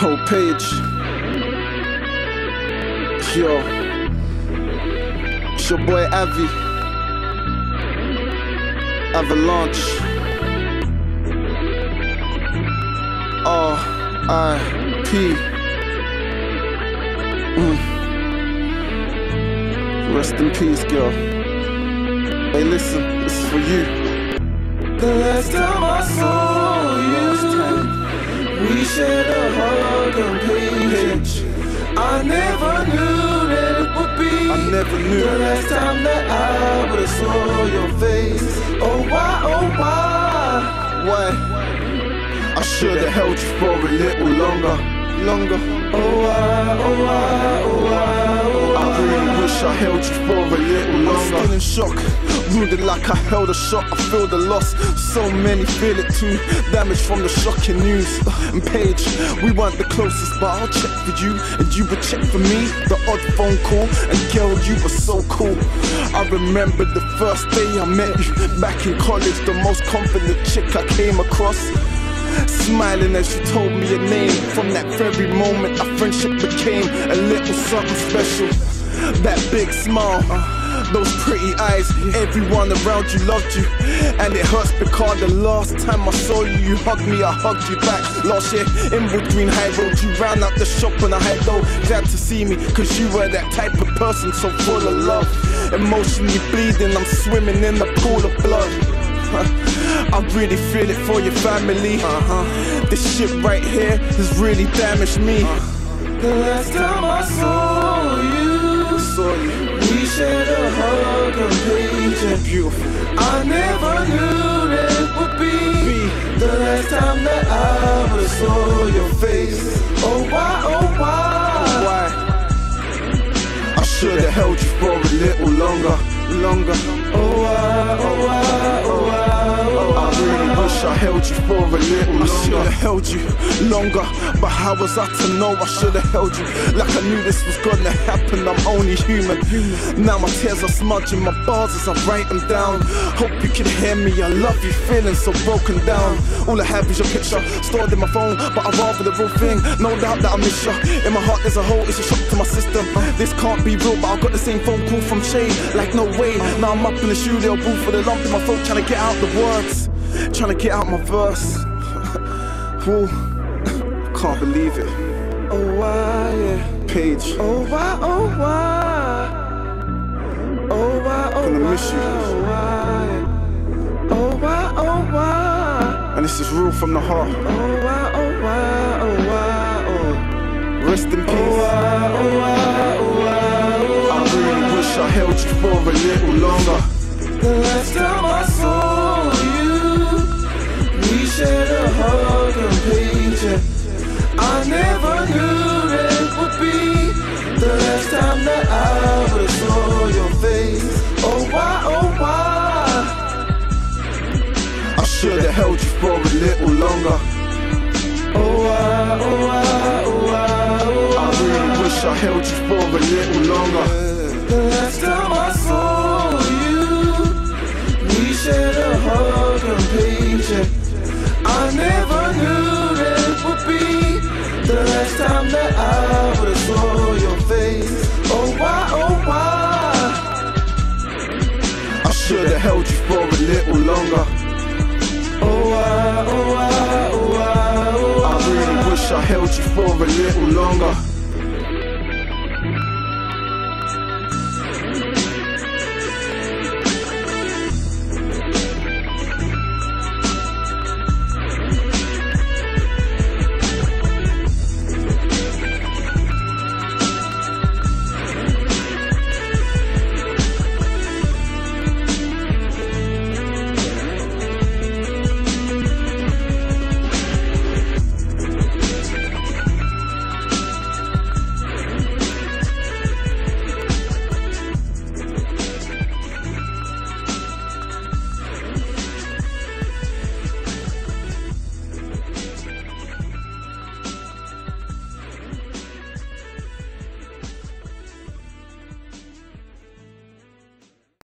whole page. Yo, it's your boy Avi. Avalanch. R I P. Mm. Rest in peace, girl. Hey, listen, this is for you. The last time I saw you, we shared a hug on Paige. I never knew that it would be. I never knew. The last time that I would have saw your face. Oh why, oh why? Why? I should have held you for a little longer, longer. Oh why, oh why, oh why, oh why? I really wish I held you for a little longer. I'm still in shock, rooted like I held a shot. I feel the loss. So many feel it too. Damage from the shocking news. And Paige, we weren't the closest, but I'll check for you, and you would check for me. The odd phone call, and girl, you were so cool. I remember the first day I met you back in college. The most confident chick I came across. Smiling as you told me your name. From that very moment, our friendship became a little something special. That big smile, uh, those pretty eyes, everyone around you loved you. And it hurts because the last time I saw you, you hugged me, I hugged you back. Last year in between high roads, you ran out the shop and I had though. Glad to see me, cause you were that type of person so full of love. Emotionally bleeding, I'm swimming in the pool of blood. I really feel it for your family. Uh-huh. This shit right here has really damaged me. The last time I saw Paige. beautiful. I never knew it would be the last time that I have saw your face. Oh why, oh why? Why? I should have held you for a little longer, longer. Oh why, oh why, wish I held you for a little longer. I should have held you longer, but how was I to know I should have held you? Like I knew this was gonna happen. I'm only human. Now my tears are smudging my bars as I write them down. Hope you can hear me. I love you, feeling so broken down. All I have is your picture stored in my phone, but I rather the real thing. No doubt that I miss you. In my heart, there's a hole. It's a shock to my system. This can't be real, but I got the same phone call from Shay. Like no way. Now I'm up in the studio booth with a lump in my throat, trying to get out the words, trying to get out my verse. Whoa, can't believe it. Oh why, yeah. Paige, Oh why, oh why? Oh why, oh Gonna why? miss you. Oh why? Oh why, oh why? and this is real from the heart. Oh why, oh why, oh why, oh. Rest in peace. Oh peace. why, oh why, oh why, oh I really wish I held you for a little longer. The last time I saw held you for a little longer. Oh why, ah, oh why, ah, oh why, ah, oh I why? really wish I held you for a little longer. The last time I saw you, we shared a hug on Paige. I never knew that it would be the last time that I held you for a little longer.